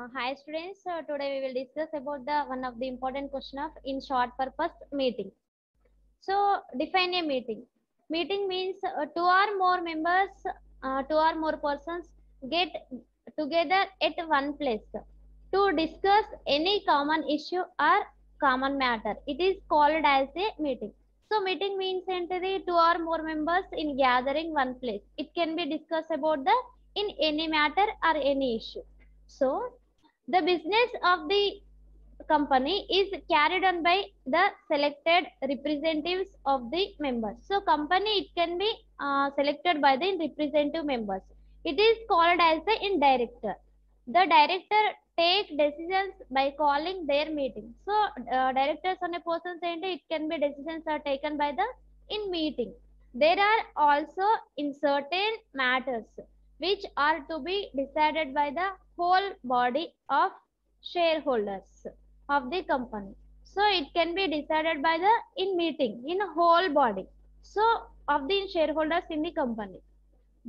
Uh, hi students, uh, today we will discuss about the one of the important question of in short purpose meeting. So define a meeting. Meeting means uh, two or more members, uh, two or more persons get together at one place to discuss any common issue or common matter. It is called as a meeting. So meeting means entity two or more members in gathering one place. It can be discussed about the in any matter or any issue. So the business of the company is carried on by the selected representatives of the members. So company it can be uh, selected by the representative members. It is called as the indirector. The director take decisions by calling their meeting. So uh, directors on a person saying it can be decisions are taken by the in meeting. There are also in certain matters which are to be decided by the whole body of shareholders of the company. So it can be decided by the in meeting in whole body. So of the shareholders in the company.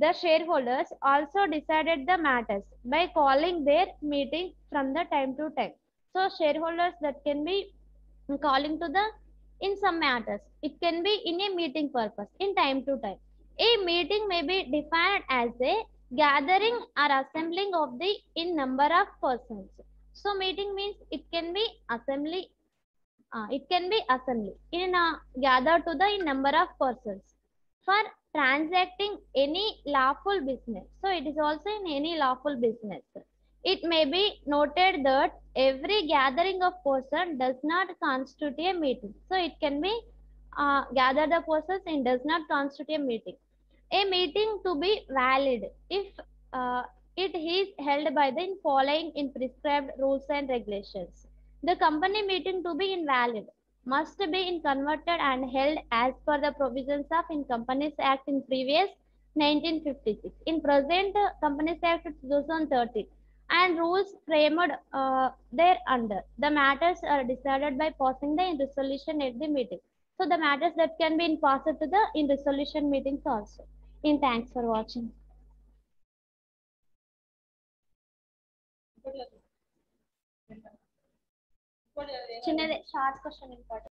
The shareholders also decided the matters by calling their meeting from the time to time. So shareholders that can be calling to the in some matters. It can be in a meeting purpose in time to time. A meeting may be defined as a gathering or assembling of the in number of persons. So meeting means it can be assembly. Uh, it can be assembly in a gather to the in number of persons for transacting any lawful business. So it is also in any lawful business. It may be noted that every gathering of person does not constitute a meeting. So it can be uh, gather the persons and does not constitute a meeting. A meeting to be valid if uh, it is held by the following in prescribed rules and regulations. The company meeting to be invalid must be in converted and held as per the provisions of in Companies Act in previous 1956. In present uh, Companies Act 2013 and rules framed uh, thereunder. The matters are decided by passing the in resolution at the meeting. So the matters that can be in passed to the in resolution meetings also. In thanks for watching. చిన్నదే short question important